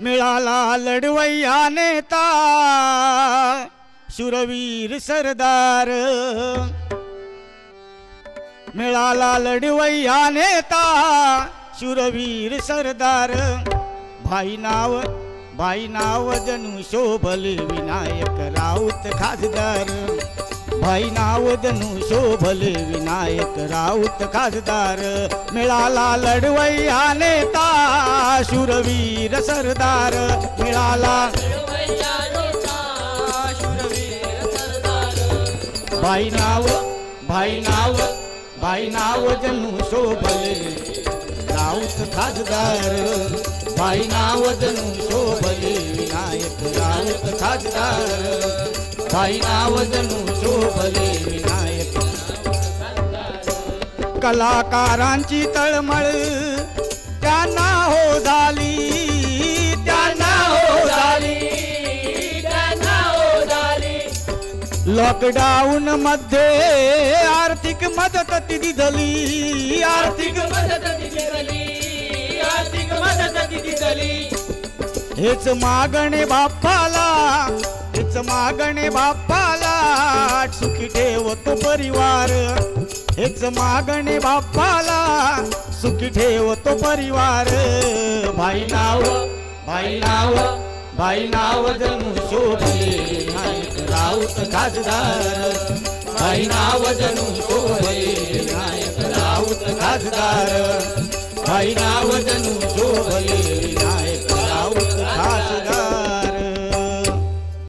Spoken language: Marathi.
मिळाला लढवय्या नेता शुरवीर सरदार. मिळाला लढवय्या नेता शुरवीर सरदार. भाई नाव भाई नाव जणू शोभले विनायक राऊत खासदार. भाई नाव जणू शोभले विनायक राऊत खासदार. मिळाला लढवैया नेता शूरवीर सरदार. मिळाला भाई नाव भाई नाव भाई नाव जणू शोभले राऊत खासदार. भाई नाव जणू शोभले विनायक राऊत खासदार. भाई नाव जणू शोभले विनायक. कलाकारांची तळमळ त्यांना हो झाली त्यांना हो झाली हो लॉकडाऊन मध्ये आर्थिक मदत दिली आर्थिक मदत तिथे झाली आर्थिक मदत तिथे झाली. हेच मागणे बाप्पाला हेच मागणे बाप्पाला सुखी ठेवतो परिवार. हेच मागणे बाप्पाला सुखी ठेवतो परिवार. भाई नाव भाई नाव भाई नाव जणू शोभे नायक राऊत खासदार. भाई नाव जणू शोभे नायक राऊत खासदार. भाई नाव जणू